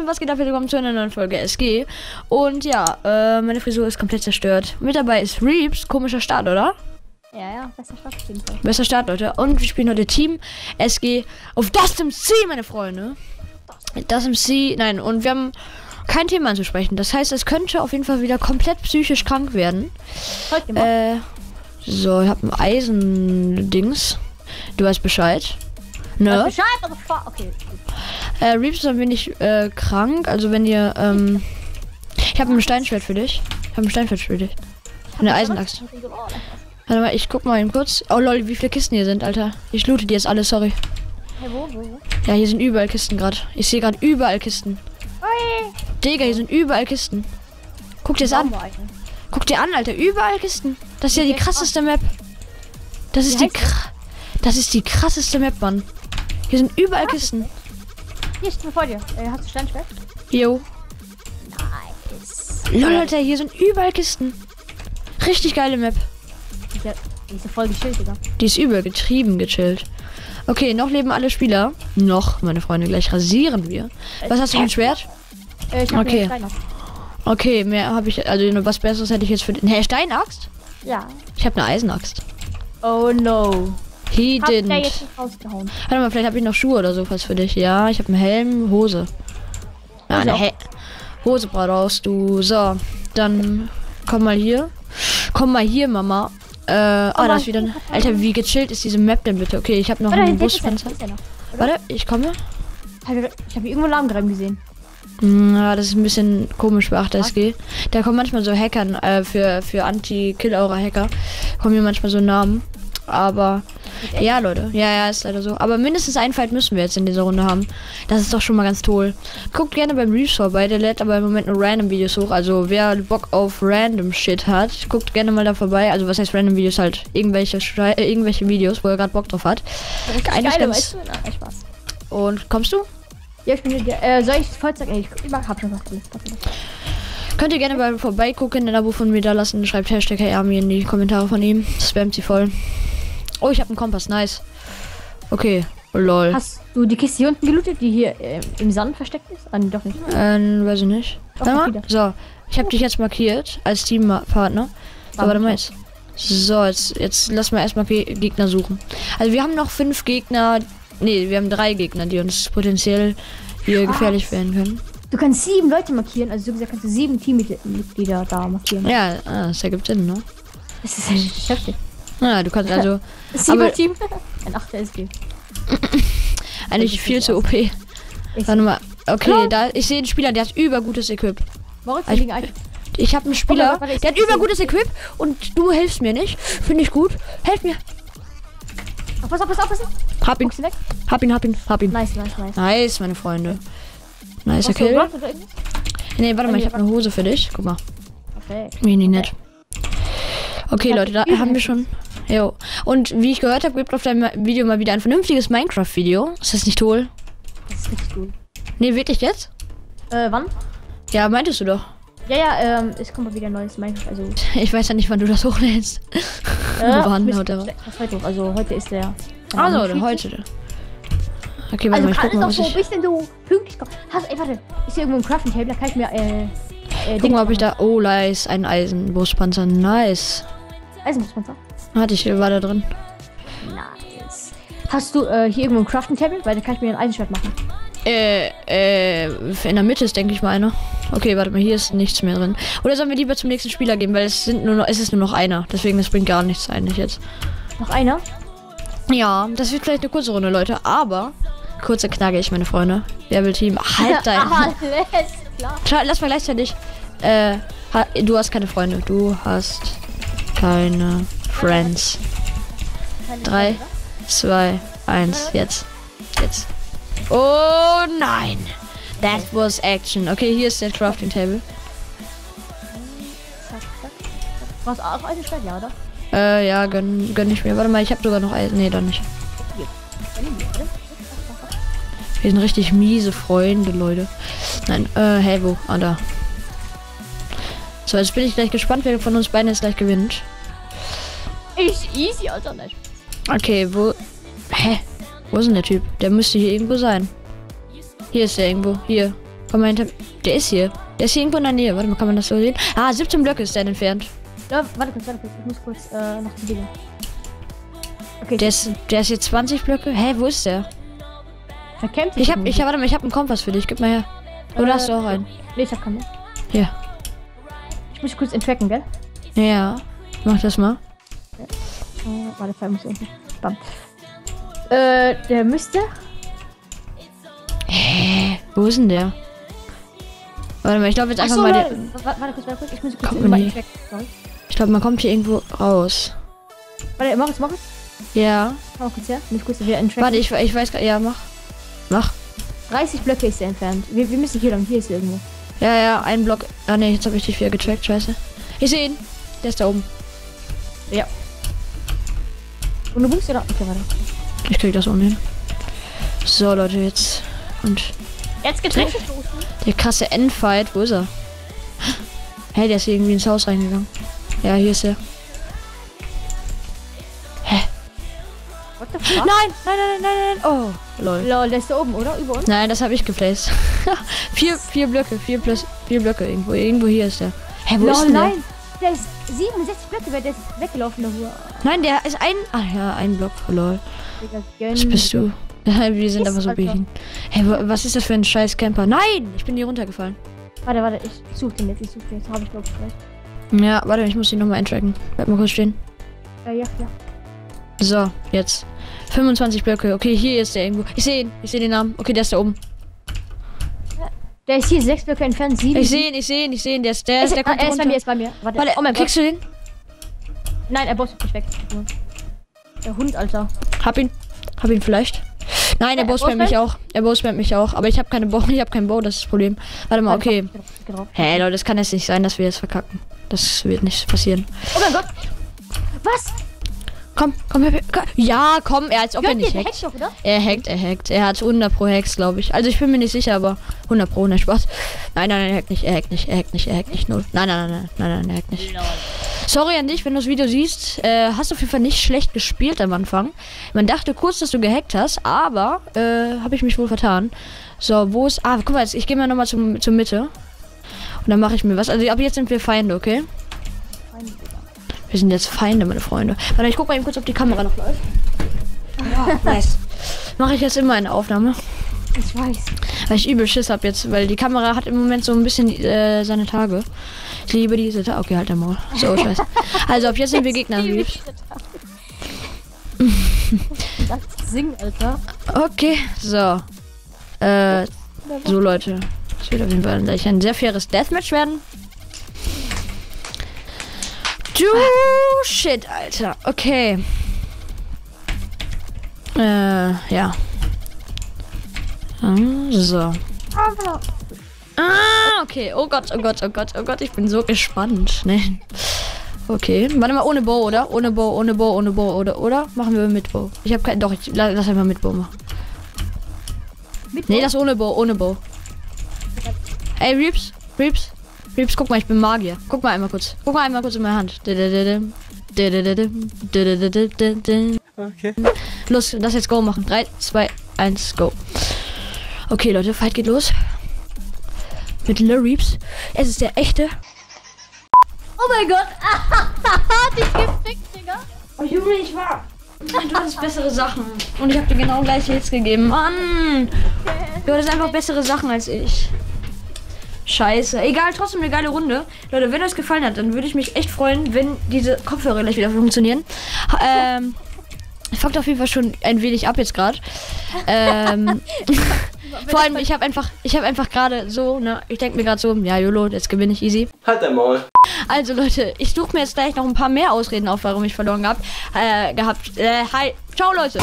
Leute, was geht ab? Willkommen zu einer neuen Folge SG. Und ja, äh, meine Frisur ist komplett zerstört. Mit dabei ist Reeps. Komischer Start, oder? Ja, ja, besser Start auf jeden Fall. Bester Start, Leute. Und wir spielen heute Team SG auf das MC, meine Freunde. Das MC, nein, und wir haben kein Thema anzusprechen. Das heißt, es könnte auf jeden Fall wieder komplett psychisch krank werden. Äh, so, ich habe ein Eisendings. Du weißt Bescheid. Ne? Bescheid, aber. Okay. Äh, Reeps ist ein wenig äh, krank. Also wenn ihr, ähm, ich habe ein Steinschwert für dich. Ich habe ein Steinschwert für dich. Eine Eisenaxt. Warte mal, ich guck mal eben kurz. Oh lol, wie viele Kisten hier sind, Alter. Ich loote die jetzt alle, sorry. Ja, hier sind überall Kisten gerade. Ich sehe gerade überall Kisten. Ui. Digga, hier sind überall Kisten. Guck dir das an. Guck dir an, Alter. Überall Kisten. Das ist ja die krasseste Map. Das ist die das? ist die krasseste Map, Mann. Hier sind überall Kisten. Hier steht vor dir. Äh, hast du Steinschwert? Jo. Nice. Lol, Alter, hier sind überall Kisten. Richtig geile Map. Ja, die ist ja voll geschillt, Digga. Die ist übel getrieben, gechillt. Okay, noch leben alle Spieler. Noch, meine Freunde, gleich rasieren wir. Was hast du für ein Schwert? Äh, ich hab Okay. okay. Stein. Okay, mehr habe ich. Also was Besseres hätte ich jetzt für den. Hä, Steinaxt? Ja. Ich habe eine Eisenaxt. Oh no. He Hab didn't. jetzt rausgehauen. Warte mal, vielleicht habe ich noch Schuhe oder sowas für dich. Ja, ich habe einen Helm, Hose. Ja, Hose eine. He Hose brauchst du. So, dann komm mal hier. Komm mal hier, Mama. Äh, oh, da ist wieder. Ein. Alter, wie gechillt ist diese Map denn bitte? Okay, ich habe noch Warte, ein hier ist er, Busfenster. er noch. Warte, ich komme. Ich habe irgendwo einen Alarmgreifen gesehen. Ja, das ist ein bisschen komisch bei 8SG. Da kommen manchmal so Hackern, äh, für, für Anti-Kill-Aura-Hacker, kommen hier manchmal so Namen. Aber, ja, Leute. Ja, ja, ist leider so. Aber mindestens einen Fight müssen wir jetzt in dieser Runde haben. Das ist doch schon mal ganz toll. Guckt gerne beim Reeves vorbei. Der lädt aber im Moment nur Random-Videos hoch. Also, wer Bock auf Random-Shit hat, guckt gerne mal da vorbei. Also, was heißt Random-Videos? Halt irgendwelche, Schrei- äh, irgendwelche Videos, wo er gerade Bock drauf hat. Eigentlich Geile, weißt du? Na, Spaß. Und kommst du? Ja, ich bin hier. Äh, soll ich Vollzeug? Ey, ich, ich hab schon was. Könnt ihr gerne mal vorbeigucken, ein Abo von mir da lassen. Schreibt Hashtag Herr Army in die Kommentare von ihm. Spammt sie voll. Oh, ich habe einen Kompass. Nice. Okay. Lol. Hast du die Kiste hier unten gelootet, die hier äh, im Sand versteckt ist? Ah, doch nicht. Ähm, weiß ich nicht. Doch, Warte mal. So, ich habe dich jetzt markiert als Teampartner. So, warte mal jetzt. So, jetzt, jetzt lass mal erstmal Ge Gegner suchen. Also wir haben noch fünf Gegner. Nee, wir haben drei Gegner, die uns potenziell hier Krass. gefährlich werden können. Du kannst sieben Leute markieren, also so gesagt kannst du sieben Teammitglieder da markieren. Ja, ah, das ergibt Sinn, ne? Das ist echt Ja, du kannst also Sieben Aber- Team. Ein achter SG. eigentlich viel zu. OP. Ich Warte mal. Okay, Klar. da ich sehe einen Spieler, der hat übergutes Equip. Moritz, Ich- liegen eigentlich. Ich habe einen Spieler, warte, ich- der hat ich- übergutes Equip und du hilfst mir nicht. Finde ich gut. Helf mir. Oh, pass auf, pass auf, pass auf. Hab ihn, hab ihn, hab ihn, hab ihn. Nice, nice, nice. Nice, meine Freunde. Nice, okay. Nee, warte mal, ich habe eine Hose für dich. Guck mal. Perfekt. Mini nett. Okay, Ich Leute, da haben wir schon. Jo. Und wie ich gehört habe, gibt auf deinem Video mal wieder ein vernünftiges Minecraft-Video. Ist das nicht toll? Das ist richtig gut. Nee, wirklich jetzt? Äh, wann? Ja, meintest du doch. Ja, ja, ähm, es kommt mal wieder ein neues Minecraft. Also, Ich weiß ja nicht, wann du das hochlädst. äh, wann bis- haut er raus? das heute. Also, heute ist der. Also, ähm, heute. Okay, warte Also, mal, ich guck mal, was ich. ein bisschen so pünktlich. Hast, ey, warte. Ist hier irgendwo ein Crafting Table? Da kann ich mir, äh, äh, Guck mal, ob ich da. Oh, nice, ein Eisenbrustpanzer. Nice. Eisenbrustpanzer. Hatte ich, war da drin. Nice. Hast du, äh, hier irgendwo ein Crafting Table? Weil da kann ich mir ein Eisenschwert machen. Äh, äh, in der Mitte ist, denke ich mal, einer. Okay, warte mal, hier ist nichts mehr drin. Oder sollen wir lieber zum nächsten Spieler gehen, weil es sind nur noch, es ist nur noch einer. Deswegen, das bringt gar nichts eigentlich jetzt. Noch einer? Ja, das wird vielleicht eine kurze Runde, Leute, aber kurze knackig, meine Freunde. Wer will Team? Halt dein. Alles klar. Lass mal gleichzeitig. Äh, ha, du hast keine Freunde. Du hast keine Friends. Drei, zwei, eins, jetzt. Jetzt. Oh nein! That was action. Okay, hier ist der Crafting Table. Brauchst auch Eisenschwert, ja, oder? Äh, ja, gönn, gönn ich mir. Warte mal, ich habe sogar noch Eisen. Nee, doch nicht. Wir sind richtig miese Freunde, Leute. Nein, äh, hey, wo? Ah, da. So, jetzt bin ich gleich gespannt, wer von uns beiden jetzt gleich gewinnt. Ich easy, Alter, nicht. Okay, wo. Hä? Wo ist denn der Typ? Der müsste hier irgendwo sein. Hier ist er irgendwo. Hier. Komm mal hinter. Der ist hier. Der ist hier irgendwo in der Nähe. Warte mal, kann man das so sehen? Ah, 17 Blöcke ist der entfernt. Ja, warte kurz, warte kurz. Ich muss kurz äh, nach dem Ding. Okay, Der ist, der ist hier 20 Blöcke. Hä, wo ist der? verkämpft sich Ich hab, ich hab, warte mal, ich hab einen Kompass für dich. Gib mal her. Oder Äh, hast du auch einen? Nee, ich hab keinen. Hier. Ich muss kurz enttracken, gell? Ja. Mach das mal. Oh, warte, Fall muss ich unten. Bam. Äh, der müsste. Hä? Wo ist denn der? Warte mal, ich glaube jetzt einfach Achso, mal. warte, Der, warte, warte kurz, warte kurz. Ich muss kurz in. Sorry. ich glaube, man kommt hier irgendwo raus. Warte, mach es, mach es. Ja. Mach kurz her. Ich muss kurz wieder enttracken. Warte, ich, ich weiß gar Ja, mach. Mach. 30 Blöcke ist er entfernt. Wir, wir müssen hier lang. Hier ist er irgendwo. Ja, ja, ein Block. Ah, ne, jetzt habe ich dich wieder getrackt. Scheiße. Ich sehe ihn. Der ist da oben. Und du musst oder? Okay, warte. Ich krieg das ohnehin. So, Leute, jetzt. Und Jetzt getrackt. der krasse Endfight. Wo ist er? Hey, der ist irgendwie ins Haus reingegangen. Ja, hier ist er. What the fuck? Nein, nein, nein, nein, nein. Oh, lol. Lol, der ist da oben, oder? Über uns? Nein, das habe ich geplaced. vier, vier Blöcke, vier plus, vier Blöcke irgendwo. Irgendwo hier ist der. Hä, wo ist Lol, denn der? nein. Der ist 67 Blöcke, wer der ist weggelaufen, der Ruhe. Nein, der ist ein. Ah ja, ein Block. Lol. Was bist du? Wir sind aber so behindert. Hey, wa- was ist das für ein scheiß Camper? Nein! Ich bin hier runtergefallen. Warte, warte, ich such den jetzt, ich such den jetzt. Hab ich glaube ich gleich. Ja, warte, ich muss ihn nochmal eintracken. Bleib mal kurz stehen. Äh, ja, ja. So, jetzt. 25 Blöcke. Okay, hier ist der irgendwo. Ich sehe ihn. Ich sehe den Namen. Okay, der ist da oben. Der ist hier sechs Blöcke entfernt, sieben. Ich sehe ihn, ich sehe ihn, ich sehe ihn. Der ist, der Er ist, der ah, kommt er ist bei mir, ist bei mir. Warte, Warte, oh mein Gott. kriegst du den? Nein, er boss mich weg. Der Hund, Alter. Hab ihn. Hab ihn vielleicht. Nein, Bow er spammt mich auch. Er Bow spammt mich auch. Aber ich habe keine Bow, ich habe keinen Bow, das ist das Problem. Warte mal, okay. Hä, Leute, das kann jetzt nicht sein, dass wir jetzt verkacken. Das wird nicht passieren. Oh mein Gott. Was? Komm, komm, komm. Ja, komm, er als ob er Jörg, nicht hackt. doch, oder? Er hackt, er hackt. Er hat 100 pro Hacks, glaube ich. Also ich bin mir nicht sicher, aber 100 pro, ne Spaß. Nein, nein, nein, er hackt nicht, er hackt nicht, er hackt nicht, er hackt nicht. Null. Nein, nein, nein, nein, nein, nein, er hackt nicht. Sorry an dich, wenn du das Video siehst. Äh, hast auf jeden Fall nicht schlecht gespielt am Anfang. Man dachte kurz, dass du gehackt hast, aber äh, habe ich mich wohl vertan. So, wo ist... Ah, guck mal, jetzt, ich gehe mal nochmal zum, zur Mitte. Und dann mache ich mir was. Also ab jetzt sind wir Feinde, okay? Wir sind jetzt Feinde, meine Freunde. Warte, ich guck mal eben kurz, ob die Kamera noch läuft. Ja, nice. Mache ich jetzt immer eine Aufnahme. Ich weiß. Weil ich übel Schiss hab jetzt, weil die Kamera hat im Moment so ein bisschen äh, seine Tage. Ich liebe diese Tage. Okay, halt der Maul. So, scheiße. Also ab jetzt sind wir Gegner. lieb. Sing, Alter. Okay, so. Äh, so Leute. Es wird auf jeden Fall gleich ein sehr faires Deathmatch werden. Du shit, Alter. Okay. Äh, ja. Ah, So. Ah, okay. Oh Gott, oh Gott, oh Gott, oh Gott. Ich bin so gespannt. Ne? Okay. Warte mal, ohne Bow, oder? Ohne Bow, ohne Bow, ohne Bow, oder? Oder? Machen wir mit Bow. Ich habe kein. Doch, ich la- lass einfach mit Bow machen. Mit Nee, das ohne Bow, ohne Bow. Ey, Reeps, Reeps, Reeps, guck mal, ich bin Magier. Guck mal einmal kurz. Guck mal einmal kurz in meine Hand. Okay. Los, lass jetzt Go machen. 3, 2, 1, Go. Okay, Leute, Fight geht los. Mit Lil Reeps. Es ist der echte. Oh mein Gott. Dich gefickt, Digga. Oh, Junge, ich war. Du hattest bessere Sachen. Und ich habe dir genau gleiche Hits gegeben. Mann! Du hattest einfach bessere Sachen als ich. Scheiße. Egal, trotzdem eine geile Runde. Leute, wenn euch gefallen hat, dann würde ich mich echt freuen, wenn diese Kopfhörer gleich wieder funktionieren. Ähm. Fuckt auf jeden Fall schon ein wenig ab jetzt gerade. Ähm, vor allem, ich habe einfach, ich habe einfach gerade so, ne, ich denke mir gerade so, ja, YOLO, jetzt gewinne ich easy. Halt dein Maul. Also Leute, ich suche mir jetzt gleich noch ein paar mehr Ausreden auf, warum ich verloren gehabt. Äh, gehabt. Äh, hi. Ciao Leute.